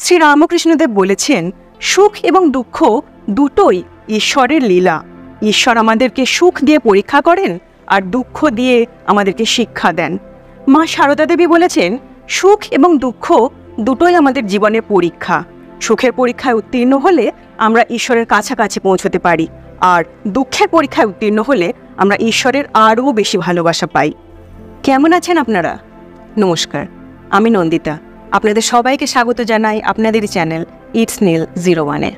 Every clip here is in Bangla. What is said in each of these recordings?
শ্রী রামকৃষ্ণদেব বলেছেন, সুখ এবং দুঃখ দুটোই ঈশ্বরের লীলা। ঈশ্বর আমাদেরকে সুখ দিয়ে পরীক্ষা করেন আর দুঃখ দিয়ে আমাদেরকে শিক্ষা দেন। মা সারদা দেবী বলেছেন, সুখ এবং দুঃখ দুটোই আমাদের জীবনের পরীক্ষা। সুখের পরীক্ষায় উত্তীর্ণ হলে আমরা ঈশ্বরের কাছাকাছি পৌঁছতে পারি, আর দুঃখের পরীক্ষায় উত্তীর্ণ হলে আমরা ঈশ্বরের আরও বেশি ভালোবাসা পাই। কেমন আছেন আপনারা? নমস্কার, আমি নন্দিতা। আপনাদের সবাইকে স্বাগত জানাই আপনাদের চ্যানেল ইটস নীল জিরো ওয়ানে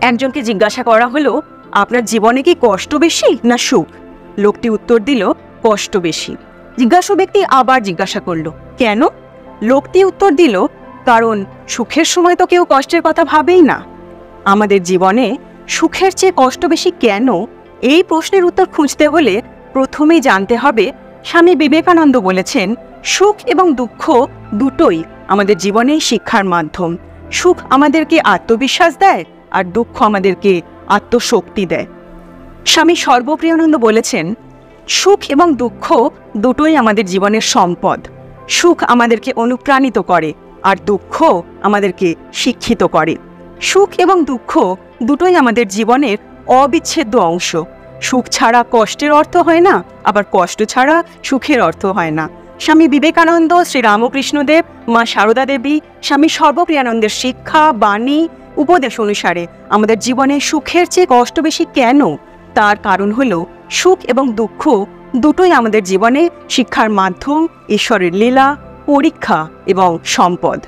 একজনকে জিজ্ঞাসা করা হলো, আপনার জীবনে কি কষ্ট বেশি না সুখ? লোকটি উত্তর দিল, কষ্ট বেশি। জিজ্ঞাসু ব্যক্তি আবার জিজ্ঞাসা করল, কেন? লোকটি উত্তর দিল, কারণ সুখের সময় তো কেউ কষ্টের কথা ভাবেই না। আমাদের জীবনে সুখের চেয়ে কষ্ট বেশি কেন? এই প্রশ্নের উত্তর খুঁজতে হলে প্রথমেই জানতে হবে, স্বামী বিবেকানন্দ বলেছেন সুখ এবং দুঃখ দুটোই আমাদের জীবনেই শিক্ষার মাধ্যম। সুখ আমাদেরকে আত্মবিশ্বাস দেয় আর দুঃখ আমাদেরকে আত্মশক্তি দেয়। স্বামী সর্বপ্রিয়ানন্দ বলেছেন, সুখ এবং দুঃখ দুটোই আমাদের জীবনের সম্পদ। সুখ আমাদেরকে অনুপ্রাণিত করে আর দুঃখ আমাদেরকে শিক্ষিত করে। সুখ এবং দুঃখ দুটোই আমাদের জীবনের অবিচ্ছেদ্য অংশ। সুখ ছাড়া কষ্টের অর্থ হয় না, আবার কষ্ট ছাড়া সুখের অর্থ হয় না। স্বামী বিবেকানন্দ শ্রী রামকৃষ্ণদেব মা সারদা দেবী, স্বামী সর্বপ্রিয়ানন্দের শিক্ষা, বাণী, উপদেশ অনুসারে আমাদের জীবনে সুখের চেয়ে কষ্ট বেশি কেন? তার কারণ হল সুখ এবং দুঃখ দুটোই আমাদের জীবনে শিক্ষার মাধ্যম, ঈশ্বরের লীলা, পরীক্ষা এবং সম্পদ।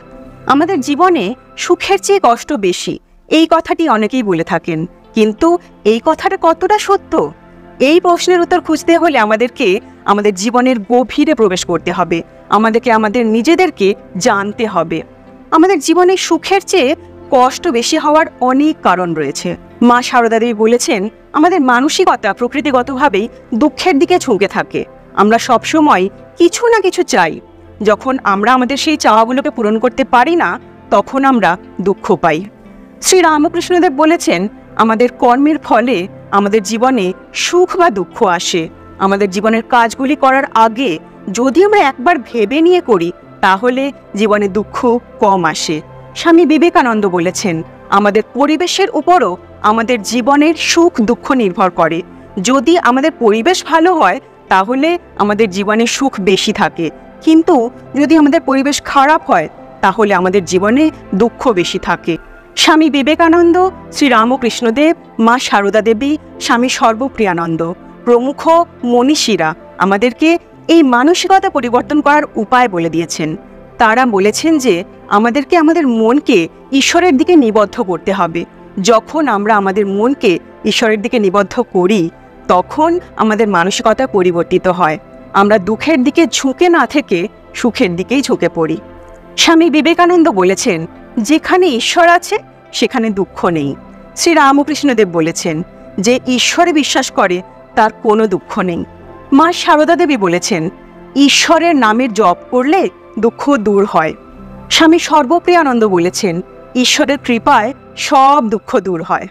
আমাদের জীবনে সুখের চেয়ে কষ্ট বেশি, এই কথাটি অনেকেই বলে থাকেন। কিন্তু এই কথাটা কতটা সত্য? এই প্রশ্নের উত্তর খুঁজতে হলে আমাদেরকে আমাদের জীবনের গভীরে প্রবেশ করতে হবে। আমাদেরকে, আমাদের নিজেদেরকে জানতে হবে। আমাদের জীবনে সুখের চেয়ে কষ্ট বেশি হওয়ার অনেক কারণ রয়েছে। মা সারদা দেবী বলেছেন, আমাদের মানসিকতা প্রকৃতিগতভাবেই দুঃখের দিকে ঝুঁকে থাকে। আমরা সবসময় কিছু না কিছু চাই। যখন আমরা আমাদের সেই চাওয়াগুলোকে পূরণ করতে পারি না, তখন আমরা দুঃখ পাই। শ্রী রামকৃষ্ণদেব বলেছেন, আমাদের কর্মের ফলে আমাদের জীবনে সুখ বা দুঃখ আসে। আমাদের জীবনের কাজগুলি করার আগে যদি আমরা একবার ভেবে নিয়ে করি, তাহলে জীবনে দুঃখ কম আসে। স্বামী বিবেকানন্দ বলেছেন, আমাদের পরিবেশের উপরও আমাদের জীবনের সুখ, দুঃখ নির্ভর করে। যদি আমাদের পরিবেশ ভালো হয়, তাহলে আমাদের জীবনে সুখ বেশি থাকে। কিন্তু যদি আমাদের পরিবেশ খারাপ হয়, তাহলে আমাদের জীবনে দুঃখ বেশি থাকে। স্বামী বিবেকানন্দ শ্রী রামকৃষ্ণদেব মা সারদা দেবী, স্বামী সর্বপ্রিয়ানন্দ। প্রমুখ মনীষীরা আমাদেরকে এই মানসিকতা পরিবর্তন করার উপায় বলে দিয়েছেন। তারা বলেছেন যে, আমাদেরকে আমাদের মনকে ঈশ্বরের দিকে নিবদ্ধ করতে হবে। যখন আমরা আমাদের মনকে ঈশ্বরের দিকে নিবদ্ধ করি, তখন আমাদের মানসিকতা পরিবর্তিত হয়। আমরা দুঃখের দিকে ঝুঁকে না থেকে সুখের দিকেই ঝুঁকে পড়ি। স্বামী বিবেকানন্দ বলেছেন, যেখানে ঈশ্বর আছে, সেখানে দুঃখ নেই। শ্রী রামকৃষ্ণদেব বলেছেন, যে ঈশ্বরে বিশ্বাস করে, তার কোনো দুঃখ নেই। মা সারদা দেবী বলেছেন, ঈশ্বরের নামের জপ করলে দুঃখ দূর হয়। স্বামী সর্বপ্রিয়ানন্দ বলেছেন, ঈশ্বরের কৃপায় সব দুঃখ দূর হয়।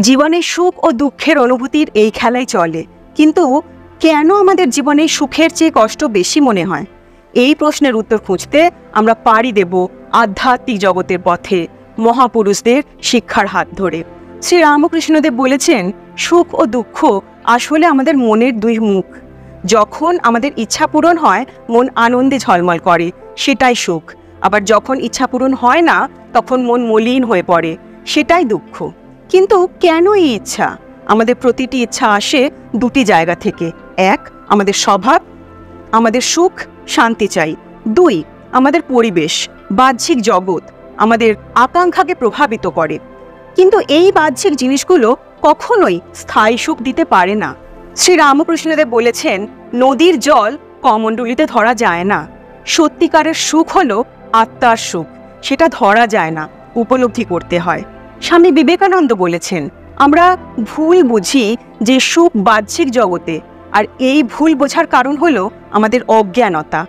জীবনে সুখ ও দুঃখের অনুভূতির এই খেলাই চলে, কিন্তু কেন আমাদের জীবনে সুখের চেয়ে কষ্ট বেশি মনে হয়? এই প্রশ্নের উত্তর খুঁজতে আমরা পাড়ি দেব আধ্যাত্মিক জগতের পথে মহাপুরুষদের শিক্ষার হাত ধরে। শ্রী রামকৃষ্ণদেব বলেছেন, সুখ ও দুঃখ আসলে আমাদের মনের দুই মুখ। যখন আমাদের ইচ্ছা পূরণ হয়, মন আনন্দে ঝলমল করে, সেটাই সুখ। আবার যখন ইচ্ছা পূরণ হয় না, তখন মন মলিন হয়ে পড়ে, সেটাই দুঃখ। কিন্তু কেন এই ইচ্ছা? আমাদের প্রতিটি ইচ্ছা আসে দুটি জায়গা থেকে। এক, আমাদের স্বভাব, আমাদের সুখ শান্তি চাই। দুই, আমাদের পরিবেশ, বাহ্যিক জগৎ আমাদের আকাঙ্ক্ষাকে প্রভাবিত করে। কিন্তু এই বাহ্যিক জিনিসগুলো কখনোই স্থায়ী সুখ দিতে পারে না। শ্রী রামকৃষ্ণদেব বলেছেন, নদীর জল কমণ্ডলিতে ধরা যায় না। সত্যিকারের সুখ হলো আত্মার সুখ, সেটা ধরা যায় না, উপলব্ধি করতে হয়। স্বামী বিবেকানন্দ বলেছেন, আমরা ভুল বুঝি যে সুখ বাহ্যিক জগতে আর এই ভুল বোঝার কারণ হলো আমাদের অজ্ঞানতা।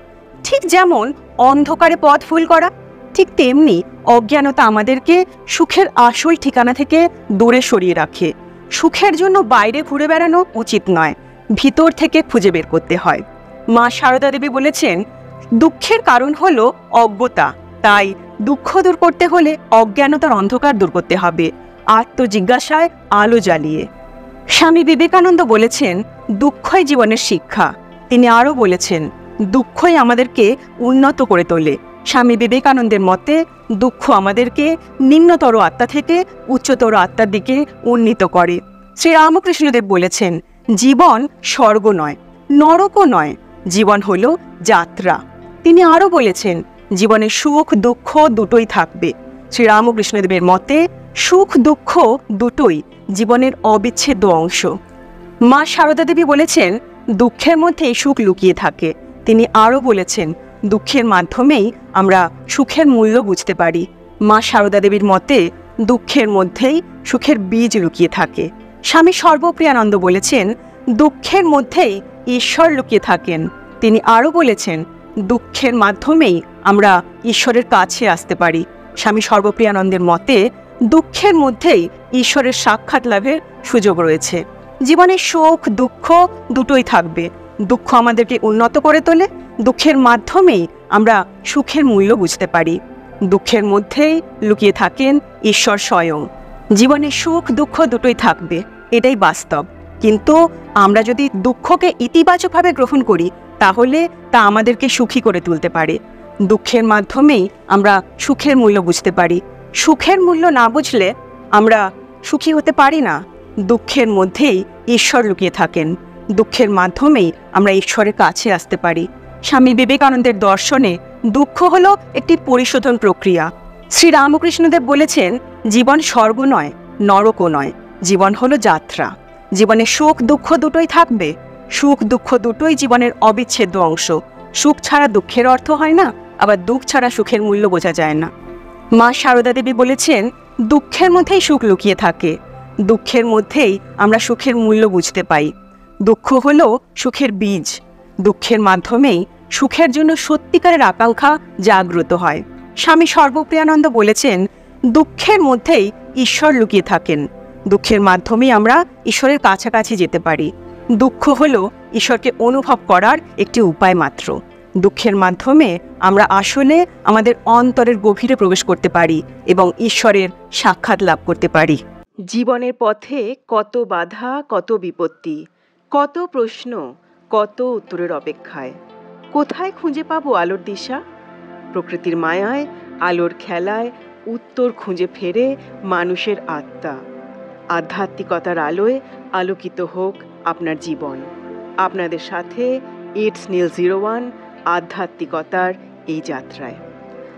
ঠিক যেমন অন্ধকারে পথ ভুল করা, ঠিক তেমনি অজ্ঞানতা আমাদেরকে সুখের আসল ঠিকানা থেকে দূরে সরিয়ে রাখে। সুখের জন্য বাইরে ঘুরে বেড়ানো উচিত নয়, ভিতর থেকে খুঁজে বের করতে হয়। মা সারদা দেবী বলেছেন, দুঃখের কারণ হলো অজ্ঞতা, তাই দুঃখ দূর করতে হলে অজ্ঞানতার অন্ধকার দূর করতে হবে। আত্মজিজ্ঞাসায় আলো জ্বালিয়ে। স্বামী বিবেকানন্দ বলেছেন দুঃখই জীবনের শিক্ষা। তিনি আরও বলেছেন, দুঃখই আমাদেরকে উন্নত করে তোলে। স্বামী বিবেকানন্দের মতে, দুঃখ আমাদেরকে নিম্নতর আত্মা থেকে উচ্চতর আত্মার দিকে উন্নীত করে। শ্রী রামকৃষ্ণদেব বলেছেন, জীবন স্বর্গ নয়, নরকও নয়, জীবন হল যাত্রা। তিনি আরও বলেছেন, জীবনে সুখ, দুঃখ দুটোই থাকবে। শ্রী রামকৃষ্ণদেবের মতে, সুখ, দুঃখ দুটোই জীবনের অবিচ্ছেদ্য অংশ। মা সারদা দেবী বলেছেন, দুঃখের মধ্যেই সুখ লুকিয়ে থাকে। তিনি আরও বলেছেন, দুঃখের মাধ্যমেই আমরা সুখের মূল্য বুঝতে পারি। মা সারদা দেবীর মতে, দুঃখের মধ্যেই সুখের বীজ লুকিয়ে থাকে। স্বামী সর্বপ্রিয়ানন্দ বলেছেন, দুঃখের মধ্যেই ঈশ্বর লুকিয়ে থাকেন। তিনি আরও বলেছেন, দুঃখের মাধ্যমেই আমরা ঈশ্বরের কাছে আসতে পারি। স্বামী সর্বপ্রিয়ানন্দের মতে, দুঃখের মধ্যেই ঈশ্বরের সাক্ষাৎ লাভের সুযোগ রয়েছে। জীবনে সুখ, দুঃখ দুটোই থাকবে। দুঃখ আমাদেরকে উন্নত করে তোলে। দুঃখের মাধ্যমেই আমরা সুখের মূল্য বুঝতে পারি। দুঃখের মধ্যেই লুকিয়ে থাকেন ঈশ্বর স্বয়ং। জীবনে সুখ, দুঃখ দুটোই থাকবে, এটাই বাস্তব। কিন্তু আমরা যদি দুঃখকে ইতিবাচকভাবে গ্রহণ করি, তাহলে তা আমাদেরকে সুখী করে তুলতে পারে। দুঃখের মাধ্যমেই আমরা সুখের মূল্য বুঝতে পারি। সুখের মূল্য না বুঝলে আমরা সুখী হতে পারি না। দুঃখের মধ্যেই ঈশ্বর লুকিয়ে থাকেন। দুঃখের মাধ্যমেই আমরা ঈশ্বরের কাছে আসতে পারি। স্বামী বিবেকানন্দের দর্শনে দুঃখ হল একটি পরিশোধন প্রক্রিয়া। শ্রী রামকৃষ্ণদেব বলেছেন, জীবন স্বর্গ নয়, নরকও নয়, জীবন হলো যাত্রা। জীবনে সুখ, দুঃখ দুটোই থাকবে। সুখ, দুঃখ দুটোই জীবনের অবিচ্ছেদ্য অংশ। সুখ ছাড়া দুঃখের অর্থ হয় না, আবার দুঃখ ছাড়া সুখের মূল্য বোঝা যায় না। মা সারদা দেবী বলেছেন, দুঃখের মধ্যেই সুখ লুকিয়ে থাকে। দুঃখের মধ্যেই আমরা সুখের মূল্য বুঝতে পাই। দুঃখ হল সুখের বীজ। দুঃখের মাধ্যমেই সুখের জন্য সত্যিকারের আকাঙ্ক্ষা জাগ্রত হয়। স্বামী সর্বপ্রিয়ানন্দ বলেছেন, দুঃখের মধ্যেই ঈশ্বর লুকিয়ে থাকেন। দুঃখের মাধ্যমেই আমরা ঈশ্বরের কাছাকাছি যেতে পারি। দুঃখ হল ঈশ্বরকে অনুভব করার একটি উপায় মাত্র। দুঃখের মাধ্যমে আমরা আসলে আমাদের অন্তরের গভীরে প্রবেশ করতে পারি এবং ঈশ্বরের সাক্ষাৎ লাভ করতে পারি। জীবনের পথে কত বাধা, কত বিপত্তি, কত প্রশ্ন, কত উত্তরের অপেক্ষায়। কোথায় খুঁজে পাবো আলোর দিশা? প্রকৃতির মায়ায়, আলোর খেলায় উত্তর খুঁজে ফেরে মানুষের আত্মা। আধ্যাত্মিকতার আলোয় আলোকিত হোক আপনার জীবন। আপনাদের সাথে ইটস নীল জিরো ওয়ান আধ্যাত্মিকতার এই যাত্রায়।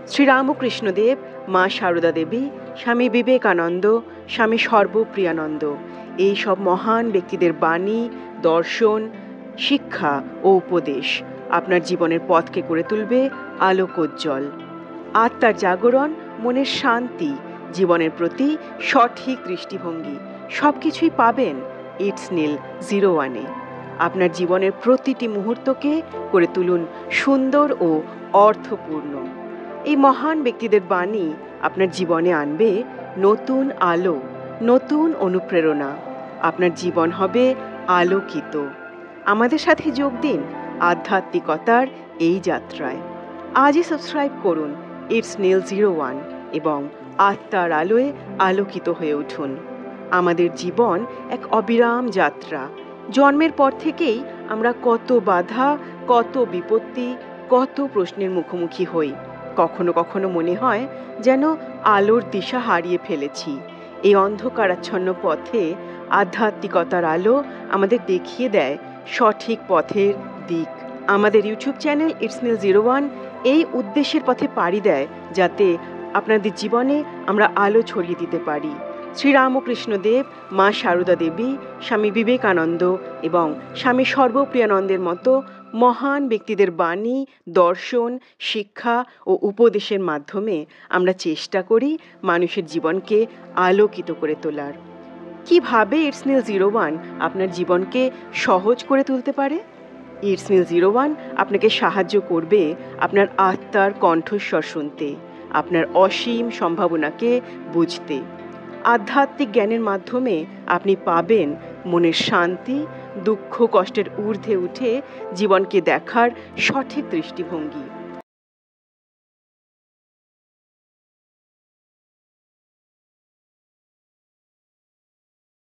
শ্রীরামকৃষ্ণদেব, মা সারদা দেবী, স্বামী বিবেকানন্দ স্বামী সর্বপ্রিয়ানন্দ। এই সব মহান ব্যক্তিদের বাণী, দর্শন, শিক্ষা ও উপদেশ আপনার জীবনের পথকে করে তুলবে আলোকোজ্জ্বল। আত্মার জাগরণ, মনের শান্তি, জীবনের প্রতি সঠিক দৃষ্টিভঙ্গি সব কিছুই পাবেন ইটস নীল জিরো ওয়ানে আপনার জীবনের প্রতিটি মুহূর্তকে করে তুলুন সুন্দর ও অর্থপূর্ণ। এই মহান ব্যক্তিদের বাণী আপনার জীবনে আনবে নতুন আলো, নতুন অনুপ্রেরণা। আপনার জীবন হবে আলোকিত। আমাদের সাথে যোগ দিন আধ্যাত্মিকতার এই যাত্রায়। আজই সাবস্ক্রাইব করুন ইটস নীল জিরো ওয়ান এবং আত্মার আলোয় আলোকিত হয়ে উঠুন। আমাদের জীবন এক অবিরাম যাত্রা। জন্মের পর থেকেই আমরা কত বাধা, কত বিপত্তি, কত প্রশ্নের মুখোমুখি হই। কখনো কখনো মনে হয় যেন আলোর দিশা হারিয়ে ফেলেছি। এই অন্ধকারাচ্ছন্ন পথে আধ্যাত্মিকতার আলো আমাদের দেখিয়ে দেয় সঠিক পথের দিক। আমাদের YouTube channel it's Neel zero one এই উদ্দেশ্যের পথে পাড়ি দেয় যাতে আপনাদের জীবনে আমরা আলো ছড়িয়ে দিতে পারি। শ্রীরামকৃষ্ণ দেব মা সারদা দেবী, স্বামী বিবেকানন্দ এবং স্বামী সর্বপ্রিয়ানন্দের মতো মহান ব্যক্তিদের বাণী, দর্শন, শিক্ষা ও উপদেশের মাধ্যমে আমরা চেষ্টা করি মানুষের জীবনকে আলোকিত করে তোলার। কীভাবে ইটস নীল জিরো ওয়ান আপনার জীবনকে সহজ করে তুলতে পারে? ইটস নীল জিরো ওয়ান আপনাকে সাহায্য করবে আপনার আত্মার কণ্ঠস্বর শুনতে, আপনার অসীম সম্ভাবনাকে বুঝতে। আধ্যাত্মিক জ্ঞানের মাধ্যমে আপনি পাবেন মনের শান্তি দুঃখ কষ্টের ঊর্ধ্বে উঠে জীবনকে দেখার সঠিক দৃষ্টিভঙ্গি।